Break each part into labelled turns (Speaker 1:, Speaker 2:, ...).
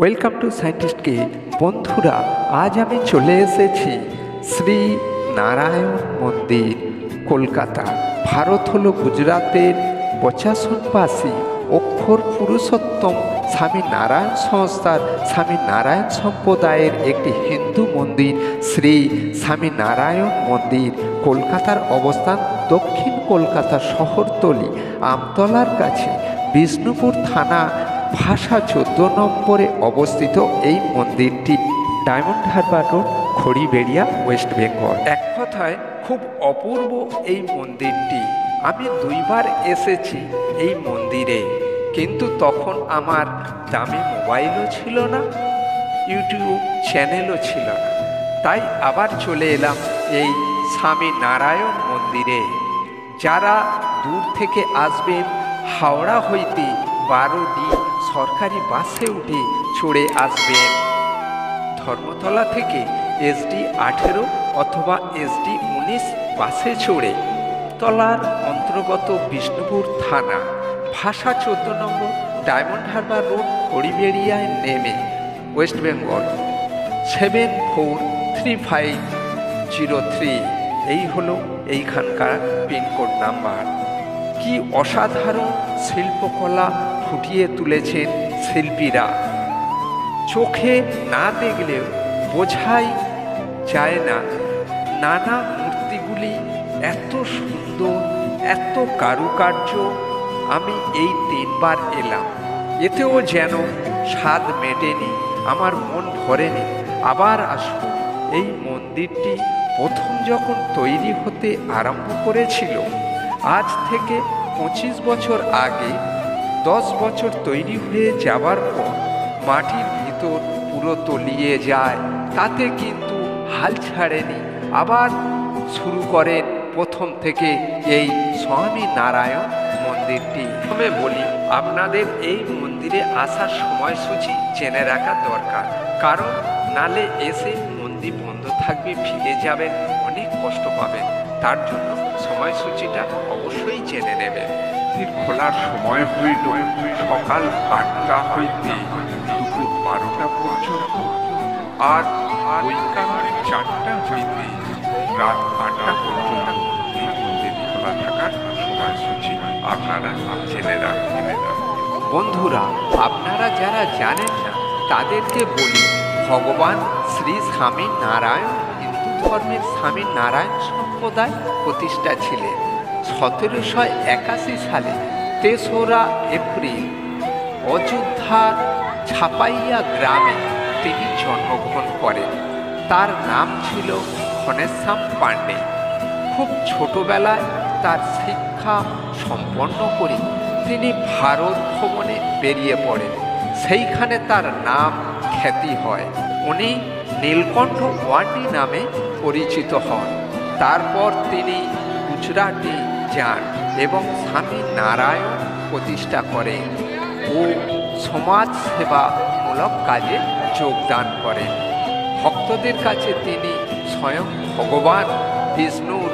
Speaker 1: Welcome to scientist সায়েন্টিস্টকে বন্ধুরা, আজ আমি চলে এসেছি শ্রী নারায়ণ মন্দির, কলকাতা। ভারত হল গুজরাতের পচাশনবাসী অক্ষর পুরুষোত্তম স্বামী নারায়ণ সংস্থার, স্বামী নারায়ণ সম্প্রদায়ের একটি হিন্দু মন্দির, শ্রী স্বামী নারায়ণ মন্দির। কলকাতার অবস্থান দক্ষিণ কলকাতা শহরতলি, আমতলার কাছে, বিষ্ণুপুর থানা ভাষা চোদ্দ নম্বরে অবস্থিত এই মন্দিরটি Diamond Harbour Road, Kharibaria, West Bengal. এক কথায়, খুব অপূর্ব এই মন্দিরটি। আমি দুইবার এসেছি এই মন্দিরে, কিন্তু তখন আমার দামি মোবাইলও ছিল না, ইউটিউব চ্যানেলও ছিল না। তাই আবার চলে এলাম এই স্বামী নারায়ণ মন্দিরে। যারা দূর থেকে আসবেন, হাওড়া হইতে বারোটি সরকারি বাসে উঠে চড়ে আসবেন ধর্মতলা থেকে এসডি আঠেরো অথবা এসডি উনিশ বাসে চড়ে তলার অন্তর্গত বিষ্ণুপুর থানা, ভাষা চোদ্দ নম্বর, ডায়মন্ড হারবার রোড খড়িবেড়িয়ায় নেমে। West Bengal. Seven four three five zero three. এই হলো এইখানকার পিনকোড নাম্বার। কি অসাধারণ শিল্পকলা ফুটিয়ে তুলেছেন শিল্পীরা। চোখে না দেখলেও বোঝাই যায় না নানা মূর্তিগুলি এত সুন্দর, এত কারুকার্য। আমি এই তিনবার এলাম। এতেও যেন স্বাদ মেটেনি, আমার মন ভরেনি। আবার আসব এই মন্দিরটি প্রথম যখন তৈরি হতে আরম্ভ করেছিল, আজ থেকে পঁচিশ বছর আগে দশ বছর তৈরি হয়ে যাবার পর মাটির ভিতর পুরো তলিয়ে যায়। তাতে কিন্তু হাল ছাড়েনি। আবার শুরু করেন প্রথম থেকে এই স্বামী নারায়ণ মন্দিরটি। প্রথমে বলি, আপনাদের এই মন্দিরে আসার সময়সূচি জেনে রাখা দরকার। কারণ নালে এসে মন্দির বন্ধ থাকবে, ফিরে যাবেন, অনেক কষ্ট পাবেন। তার জন্য সময়সূচিটা অবশ্যই জেনে নেবেন।
Speaker 2: মন্দির খোলার সময় হইল, সকাল আটটা হইতে দুপুর বারোটা পর্যন্ত। আর বৈকাল চারটা হইতে রাত আটটা পর্যন্ত এই মন্দির খোলা থাকার সময়সূচি আপনারা জেনে রাখবেন
Speaker 1: বন্ধুরা, আপনারা যারা জানেন না, তাদেরকে বলি, ভগবান শ্রী স্বামী নারায়ণ হিন্দু ধর্মের স্বামী নারায়ণ সম্প্রদায় প্রতিষ্ঠা ছিলেন। সতেরোশো একাশি সালে তেসরা এপ্রিল অযোধ্যার ছাপাইয়া গ্রামে তিনি জন্মগ্রহণ করেন। তার নাম ছিল ঘনেশ্যাম পাণ্ডে। খুব ছোটবেলায় তার শিক্ষা সম্পন্ন করে তিনি ভারত ভ্রমণে বেরিয়ে পড়েন। সেইখানে তার নাম খ্যাতি হয়। উনি নীলকণ্ঠ ওয়ান্ডি নামে পরিচিত হন। তারপর তিনি গুজরাটে যান এবং স্বামী নারায়ণ প্রতিষ্ঠা করেন ও সমাজ সেবামূলক কাজে যোগদান করেন। ভক্তদের কাছে তিনি স্বয়ং ভগবান বিষ্ণুর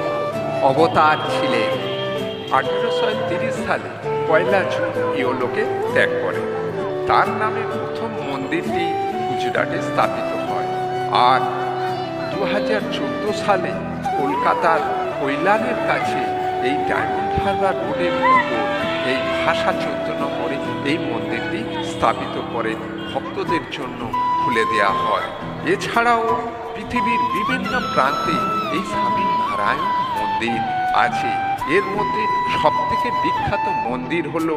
Speaker 1: অবতার ছিলেন। আঠেরোশো তিরিশ সালে পয়লা জুন ইয়োলোকে ত্যাগ করেন। তার নামে প্রথম মন্দিরটি গুজরাটে স্থাপিত হয়। আর দু হাজার চোদ্দ সালে কলকাতার কৈলানের কাছে এই ডায়মন্ড হারবার রোডের উপর এই ভাষা চোদ্দ নম্বরে এই মন্দিরটি স্থাপিত করে ভক্তদের জন্য খুলে দেওয়া হয়। এছাড়াও পৃথিবীর বিভিন্ন প্রান্তে এই স্বামী নারায়ণ মন্দির আছে। এর মধ্যে সবথেকে বিখ্যাত মন্দির হল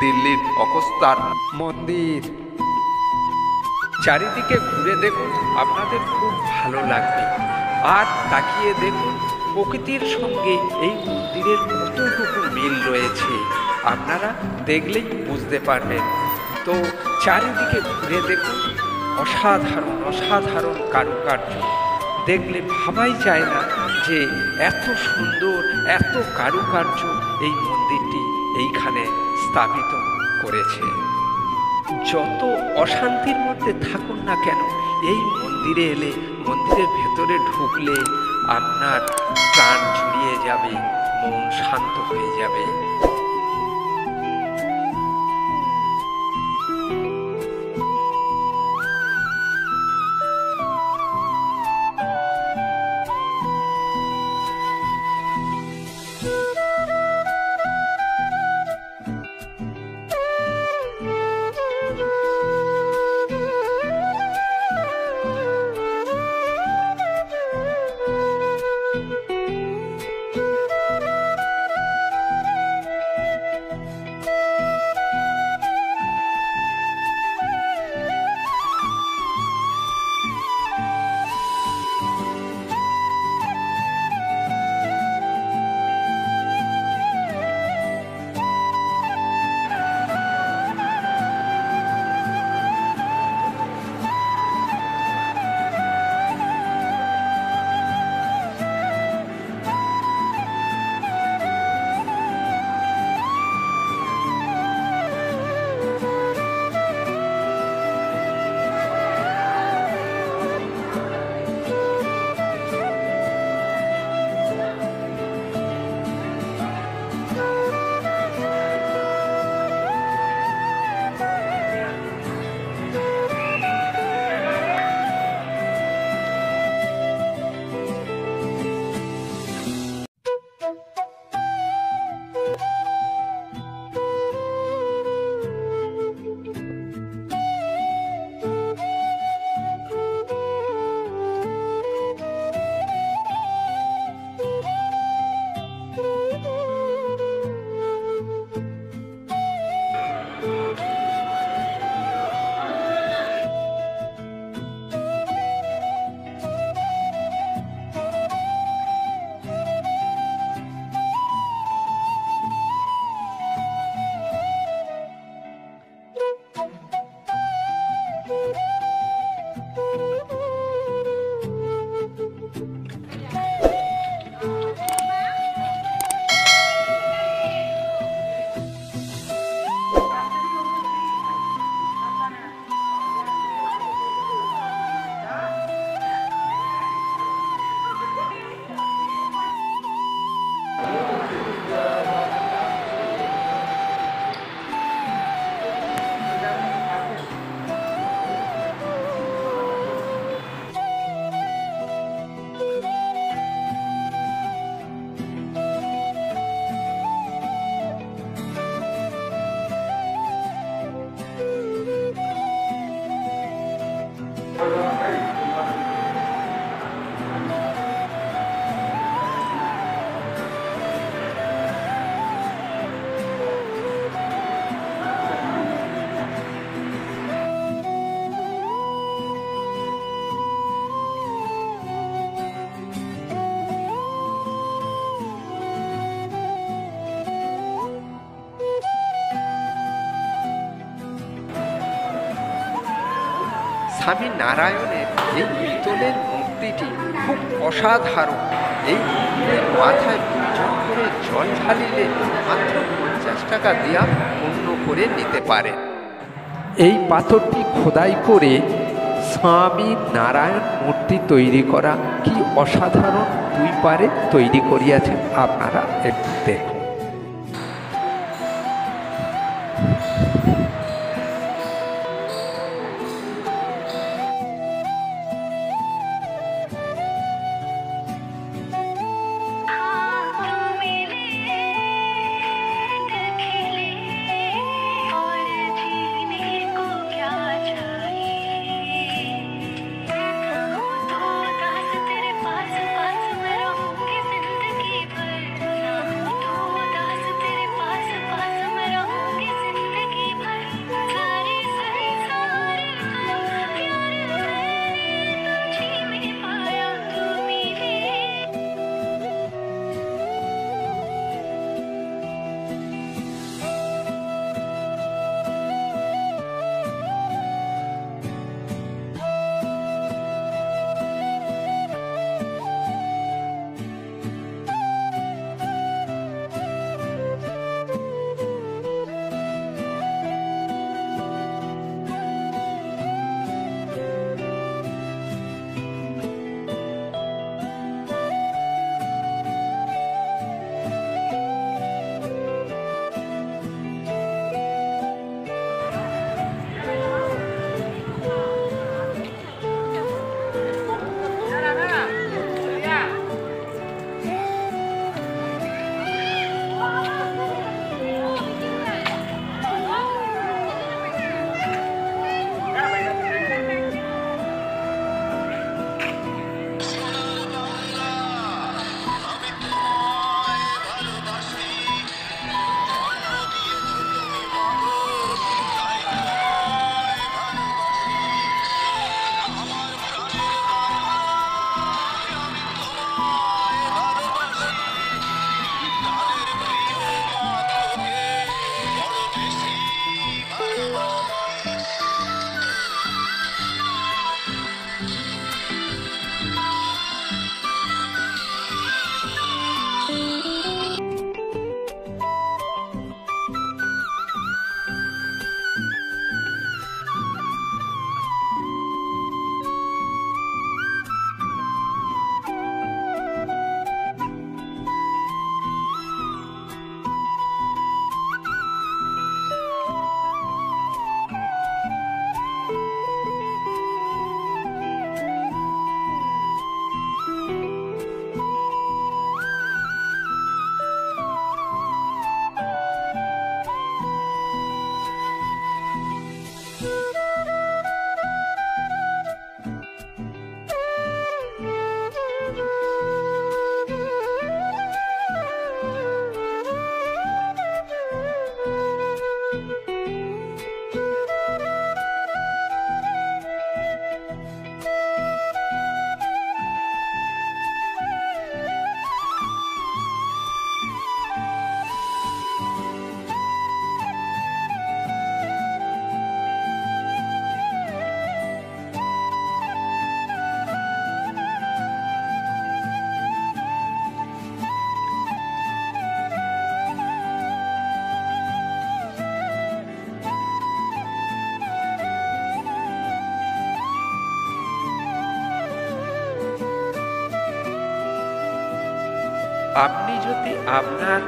Speaker 1: দিল্লির অকস্তার মন্দির। চারিদিকে ঘুরে দেখুন, আপনাদের খুব ভালো লাগবে। আর তাকিয়ে দেখুন প্রকৃতির সঙ্গে এই মন্দিরের কতটুকু মিল রয়েছে, আপনারা দেখলেই বুঝতে পারবেন। তো চারিদিকে ঘুরে দেখুন, অসাধারণ অসাধারণ কারুকার্য। দেখলে ভাবাই যায় না যে এত সুন্দর, এত কারুকার্য এই মন্দিরটি এইখানে স্থাপিত করেছে। যত অশান্তির মধ্যে থাকুন না কেন, এই মন্দিরে এলে, মন্দিরের ভেতরে ঢুকলে আপনার প্রাণ জুড়িয়ে যাবে মন শান্ত হয়ে যাবে। স্বামী নারায়ণের এই পিতলের মূর্তিটি খুব অসাধারণ। এই মূর্তির মাথায় পূজন করে জল ঢালিলে মাত্র পঞ্চাশ টাকা দেওয়া পূর্ণ করে নিতে পারেন এই পাথরটি খোদাই করে স্বামী নারায়ণ মূর্তি তৈরি করা কি অসাধারণ দুই পারে তৈরি করিয়াছেন আপনারা একটু দেখুন। আপনি যদি আপনার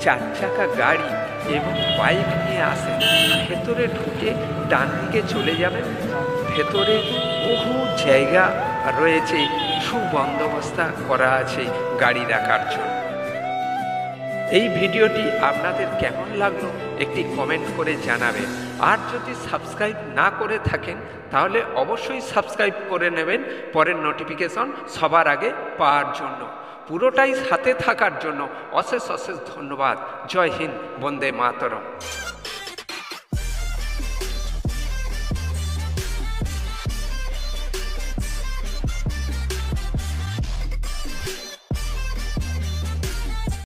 Speaker 1: চার চাকা গাড়ি এবং বাইক নিয়ে আসেন, ভেতরে ঢুকে ডান দিকে চলে যাবেন। ভেতরে বহু জায়গা রয়েছে, সুবন্দোবস্তা করা আছে গাড়ি রাখার জন্য। এই ভিডিওটি আপনাদের কেমন লাগল একটি কমেন্ট করে জানাবেন। আর যদি সাবস্ক্রাইব না করে থাকেন, তাহলে অবশ্যই সাবস্ক্রাইব করে নেবেন, পরের নোটিফিকেশন সবার আগে পাওয়ার জন্য। পুরোটাই সাথে থাকার জন্য অশেষ অশেষ ধন্যবাদ। জয় হিন্দ বন্দে মাতরম।